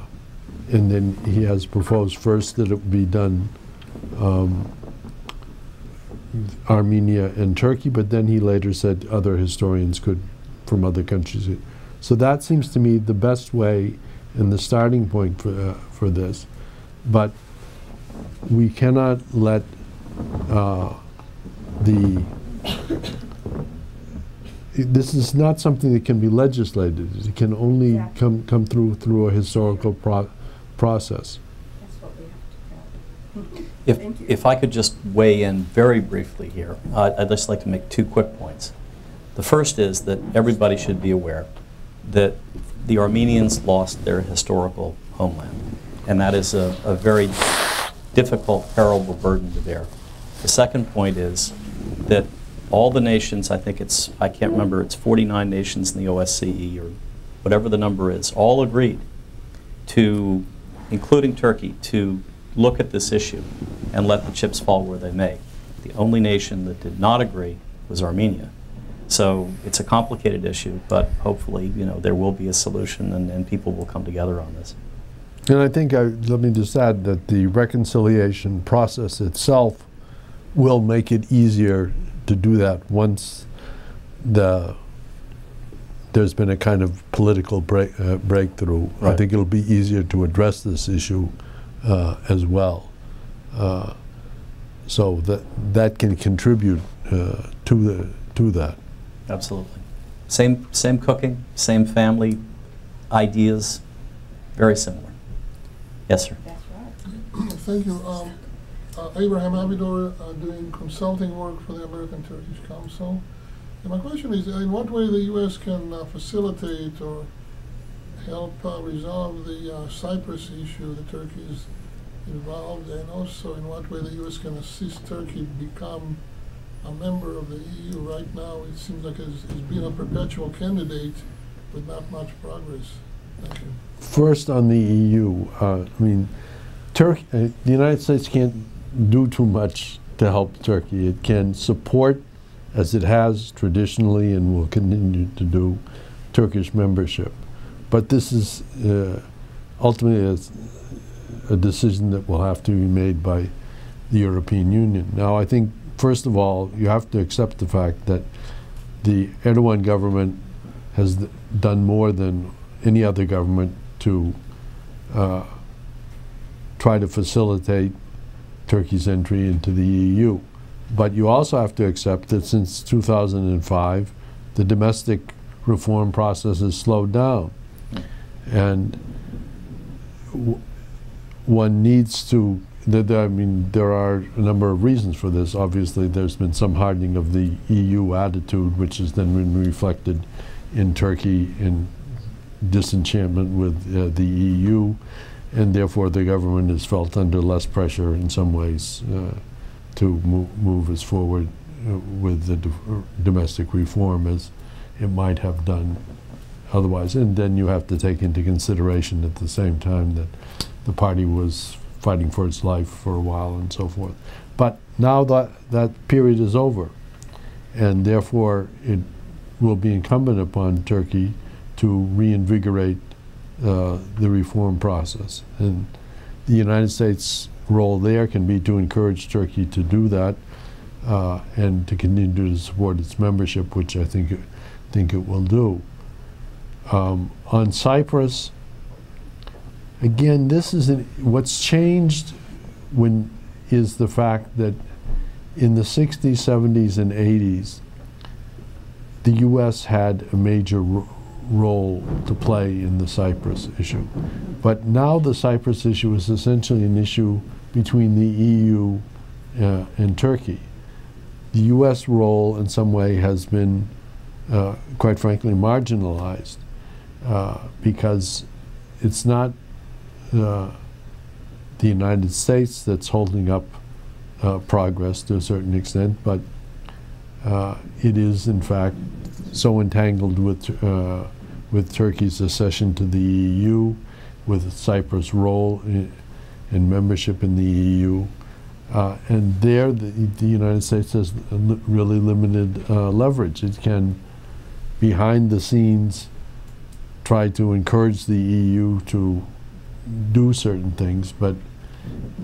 and then he has proposed first that it be done um, Armenia and Turkey, but then he later said other historians could from other countries. So that seems to me the best way and the starting point for, uh, for this. But we cannot let uh, the this is not something that can be legislated. It can only Exactly. come come through through a historical pro- process. That's what we have to. [laughs] If, if I could just weigh in very briefly here, uh, I'd just like to make two quick points. The first is that everybody should be aware that the Armenians lost their historical homeland, and that is a, a very difficult, terrible burden to bear. The second point is that all the nations, I think it's, I can't remember, it's 49 nations in the OSCE or whatever the number is, all agreed to, including Turkey, to look at this issue and let the chips fall where they may. The only nation that did not agree was Armenia. So it's a complicated issue, but hopefully, you know, there will be a solution and, and people will come together on this. And I think, I, let me just add that the reconciliation process itself will make it easier to do that once the there's been a kind of political break, uh, breakthrough. I think it'll be easier to address this issue uh, as well. Uh, so that that can contribute uh, to the to that. Absolutely. Same, same cooking, same family, ideas, very similar. Yes, sir. That's right. [clears throat] Thank you. Um, uh, Abraham Abidor, uh, doing consulting work for the American Turkish Council. And my question is, in what way the U.S. can uh, facilitate or help uh, resolve the uh, Cyprus issue that Turkey is involved, and also in what way the U.S. can assist Turkey become a member of the EU. Right now, it seems like it's, it's been a perpetual candidate with not much progress. First, on the EU, uh, I mean, Turkey, uh, the United States can't do too much to help Turkey. It can support, as it has traditionally and will continue to do, Turkish membership. But this is uh, ultimately a, a decision that will have to be made by the European Union. Now, I think, first of all, you have to accept the fact that the Erdogan government has done more than any other government to uh, try to facilitate Turkey's entry into the EU. But you also have to accept that since 2005, the domestic reform process has slowed down. And w- one needs to, I mean, there are a number of reasons for this. Obviously, there's been some hardening of the EU attitude, which has then been reflected in Turkey in disenchantment with uh, the EU, and therefore the government has felt under less pressure in some ways uh, to mo- move us forward uh, with the do- domestic reform as it might have done otherwise. And then you have to take into consideration at the same time that the party was fighting for its life for a while and so forth. But now that that period is over, and therefore it will be incumbent upon Turkey to reinvigorate uh, the reform process. And the United States' role there can be to encourage Turkey to do that uh, and to continue to support its membership, which I think think it will do. Um, on Cyprus, again, this is an, what's changed when is the fact that in the 60s, 70s, and 80s, the U.S. had a major ro- role to play in the Cyprus issue. But now the Cyprus issue is essentially an issue between the EU uh, and Turkey. The U.S. role, in some way, has been, uh, quite frankly, marginalized uh, because it's not uh, the United States that's holding up uh, progress to a certain extent, but uh, it is, in fact, so entangled with uh, with Turkey's accession to the EU, with Cyprus' role in, in membership in the EU, uh, and there the, the United States has really limited uh, leverage. It can, behind the scenes, try to encourage the EU to do certain things, but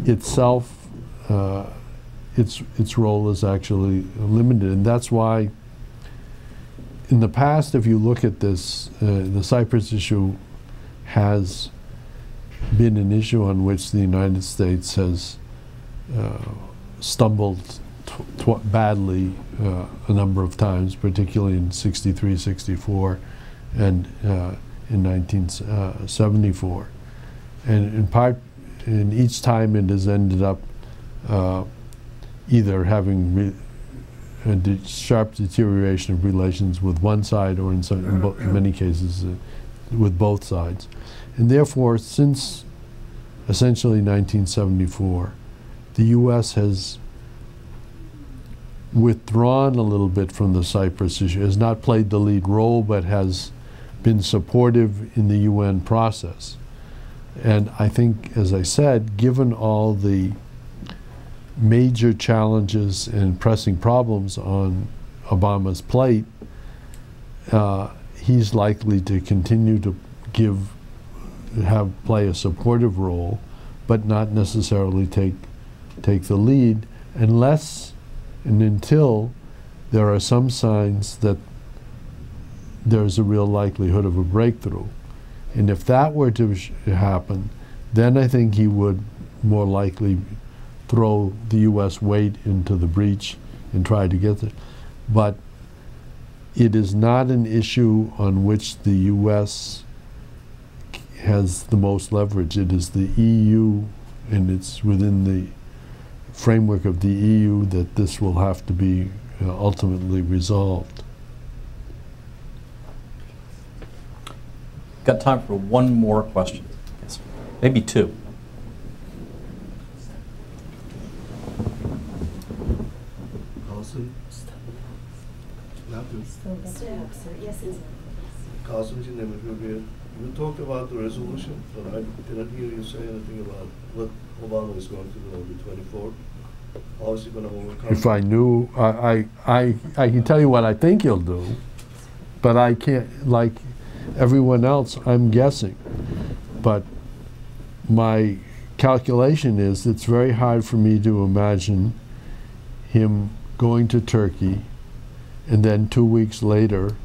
itself, uh, its its role is actually limited, and that's why. In the past, if you look at this, uh, the Cyprus issue has been an issue on which the United States has uh, stumbled badly uh, a number of times, particularly in 63, 64, and uh, in 1974. And in part, in each time it has ended up uh, either having a de- sharp deterioration of relations with one side or in, some, in many cases uh, with both sides. And therefore, since essentially 1974, the U.S. has withdrawn a little bit from the Cyprus issue, has not played the lead role, but has been supportive in the UN process. And I think, as I said, given all the major challenges and pressing problems on Obama's plate, uh, he's likely to continue to give, have play a supportive role, but not necessarily take take the lead, unless and until there are some signs that there's a real likelihood of a breakthrough. And if that were to happen, then I think he would more likely throw the U.S. weight into the breach and try to get it. But it is not an issue on which the U.S. has the most leverage. It is the EU, and it's within the framework of the EU that this will have to be uh, ultimately resolved. Got time for one more question. Yes. Maybe two. Kasım ne yapıyorsun? Kasım için demek you you talked about the resolution, but I didn't hear you say anything about what Obama is going to do on the 24th. How is he going to overcome? If I knew, I, I, I, I can tell you what I think he'll do, but I can't, like everyone else, I'm guessing. But my calculation is it's very hard for me to imagine him going to Turkey and then two weeks later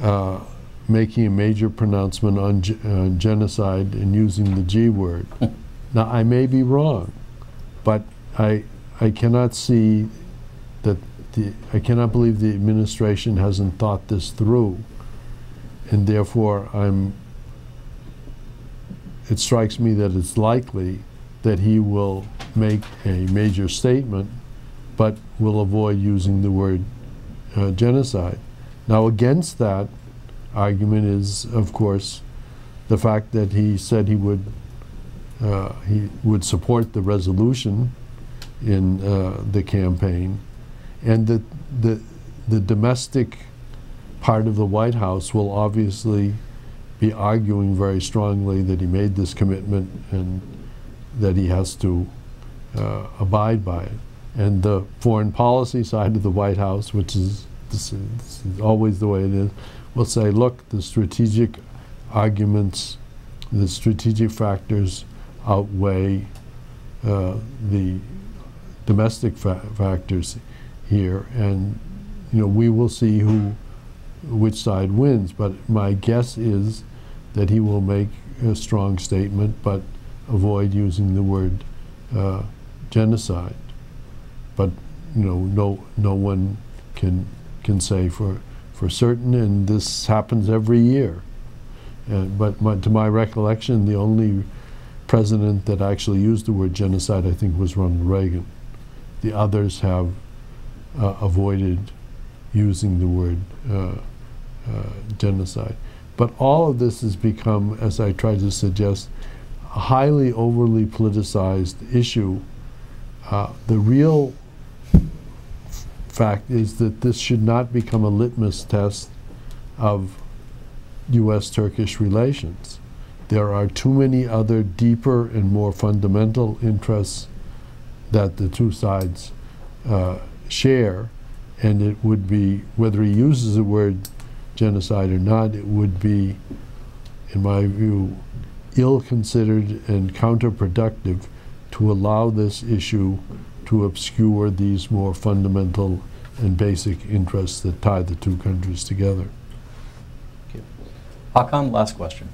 uh, making a major pronouncement on, ge- on genocide and using the G word. [laughs] now, I may be wrong, but I, I cannot see that the, I cannot believe the administration hasn't thought this through. And therefore, I'm, it strikes me that it's likely that he will make a major statement, but will avoid using the word uh, genocide. Now, against that argument is, of course, the fact that he said he would uh, he would support the resolution in uh, the campaign, and the, the the domestic part of the White House will obviously be arguing very strongly that he made this commitment and that he has to uh, abide by it. And the foreign policy side of the White House, which is, this is, this is always the way it is, will say, look, the strategic arguments, the strategic factors outweigh uh, the domestic fa factors here, and you know we will see who, which side wins. But my guess is that he will make a strong statement, but avoid using the word uh, genocide. But you know, no no one can can say for for certain, and this happens every year. And, but my, to my recollection, the only president that actually used the word genocide, I think, was Ronald Reagan. The others have uh, avoided using the word uh, uh, genocide. But all of this has become, as I tried to suggest, a highly overly politicized issue. Uh, the real fact is that this should not become a litmus test of U.S. Turkish relations. There are too many other deeper and more fundamental interests that the two sides uh, share, and it would be, whether he uses the word genocide or not, it would be, in my view, ill considered and counterproductive to allow this issue to obscure these more fundamental and basic interests that tie the two countries together. Thank you. Hakan, last question.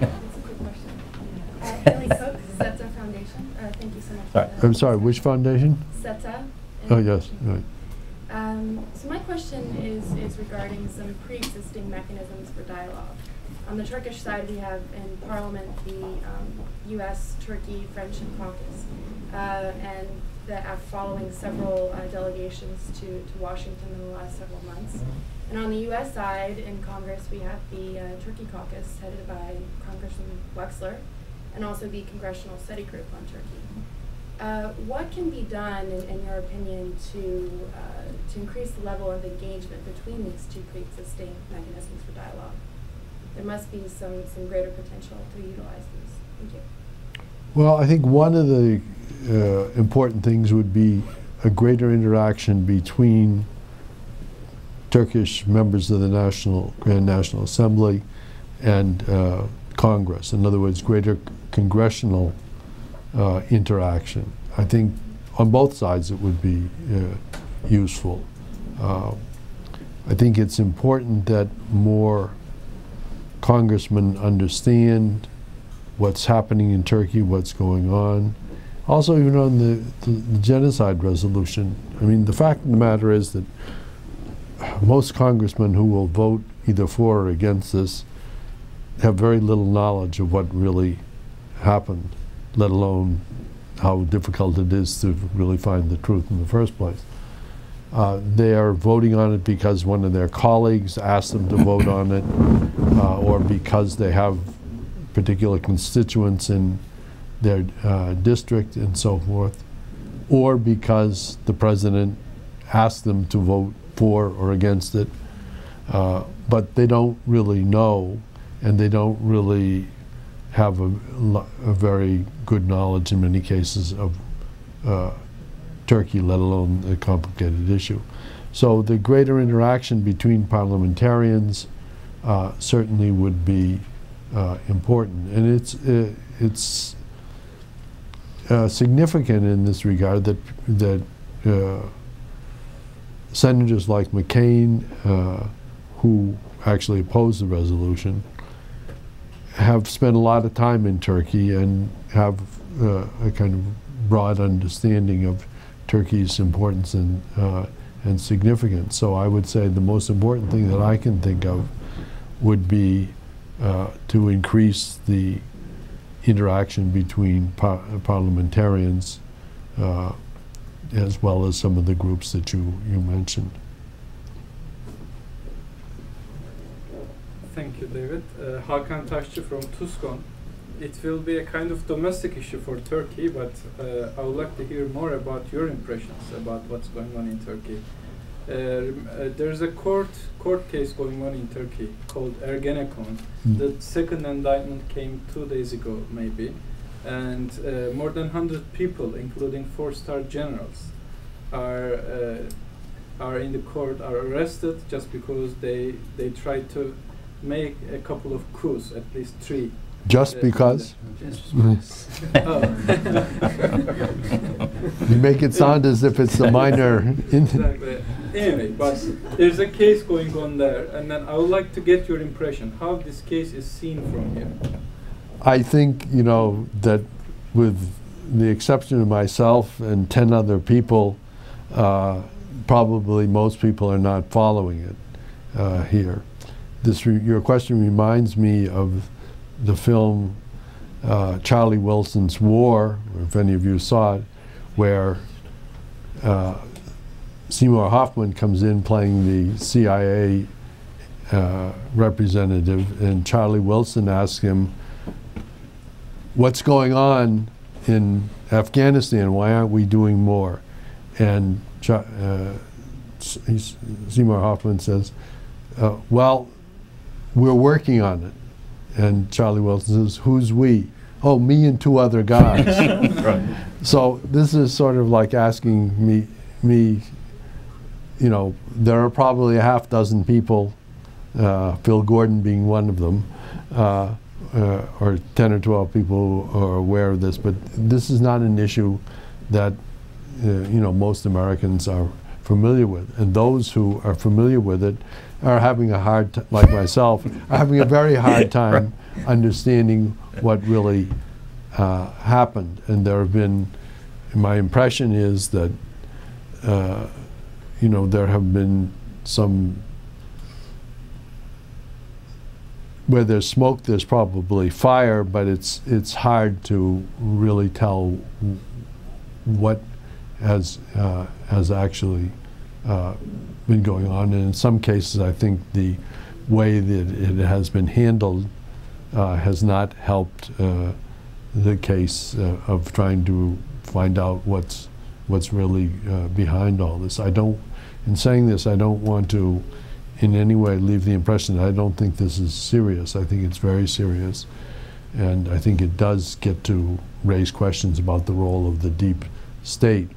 That's a quick question. Uh, Cook, SETA Foundation. Uh, Thank you so much. Sorry. I'm sorry, which foundation? SETA. Oh, yes, right. Um, so my question is, is regarding some pre-existing mechanisms for dialogue. On the Turkish side, we have in Parliament the um, U.S.-Turkey Friendship Caucus, uh, and that are following several uh, delegations to, to Washington in the last several months. And on the U.S. side, in Congress, we have the uh, Turkey Caucus headed by Congressman Wexler, and also the Congressional Study Group on Turkey. Uh, what can be done, in, in your opinion, to uh, to increase the level of engagement between these two pre-existing mechanisms for dialogue? There must be some, some greater potential to utilize these. Thank you. Well, I think one of the uh, important things would be a greater interaction between Turkish members of the National Grand National Assembly and uh, Congress. In other words, greater congressional uh, interaction. I think on both sides it would be uh, useful. Uh, I think it's important that more congressmen understand what's happening in Turkey, what's going on. Also, even on the, the, the genocide resolution, I mean, the fact of the matter is that most congressmen who will vote either for or against this have very little knowledge of what really happened, let alone how difficult it is to really find the truth in the first place. Uh, they are voting on it because one of their colleagues asked them to vote on it, uh, or because they have particular constituents in their uh, district and so forth, or because the president asked them to vote for or against it. Uh, but they don't really know, and they don't really have a, a very good knowledge in many cases of uh, Turkey, let alone the complicated issue. So the greater interaction between parliamentarians uh, certainly would be uh, important, and it's uh, it's uh, significant in this regard that that uh, senators like McCain, who actually opposed the resolution, have spent a lot of time in Turkey and have uh, a kind of broad understanding of Turkey's importance and, uh, and significance. So I would say the most important thing that I can think of would be uh, to increase the interaction between par parliamentarians uh, as well as some of the groups that you, you mentioned. Thank you, David. Uh, Hakan Taşçı from TUSKON. it will be a kind of domestic issue for Turkey, but uh, I would like to hear more about your impressions about what's going on in Turkey. Uh, uh, there's a court court case going on in Turkey called Ergenekon. Mm. The second indictment came two days ago, maybe, and uh, more than 100 people, including four-star generals, are uh, are in the court, are arrested just because they they tried to make a couple of coups, at least three. Just Uh, because? Oh. [laughs] You make it sound as if it's a minor. in- exactly. Anyway, but there's a case going on there, and then I would like to get your impression how this case is seen from here. I think, you know, that with the exception of myself and 10 other people, uh, probably most people are not following it uh, here. This your question reminds me of the film uh, Charlie Wilson's War, if any of you saw it, where uh, Seymour Hoffman comes in playing the CIA uh, representative, and Charlie Wilson asks him, what's going on in Afghanistan? Why aren't we doing more? And uh, Seymour Hoffman says, uh, well, we're working on it. And Charlie Wilson says, who's we? Oh, me and two other guys. [laughs] Right. So this is sort of like asking me, me, you know, there are probably a half dozen people, uh, Phil Gordon being one of them, uh, uh, or 10 or 12 people who are aware of this, but this is not an issue that, uh, you know, most Americans are familiar with. And those who are familiar with it are having a hard, t- like myself, are having a very [laughs] hard time understanding what really uh, happened. And there have been, my impression is that, uh, you know, there have been some, where there's smoke, there's probably fire, but it's, it's hard to really tell what has, uh, has actually uh, been going on. And in some cases, I think the way that it has been handled uh, has not helped uh, the case uh, of trying to find out what's what's really uh, behind all this. I don't, in saying this, I don't want to in any way leave the impression that I don't think this is serious. I think it's very serious, and I think it does get to raise questions about the role of the deep state.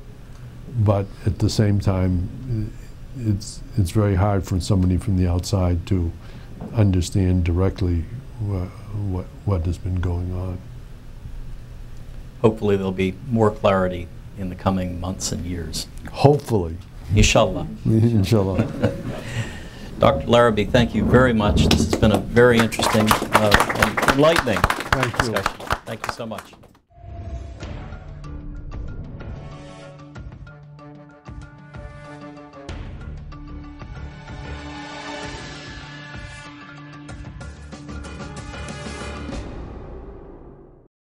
But at the same time, it's it's very hard for somebody from the outside to understand directly wha- what what has been going on. Hopefully, there'll be more clarity in the coming months and years. Hopefully, Inshallah. [laughs] inshallah. Dr. Larrabee, thank you very much. This has been a very interesting uh, and enlightening Thank you. discussion. Thank you so much.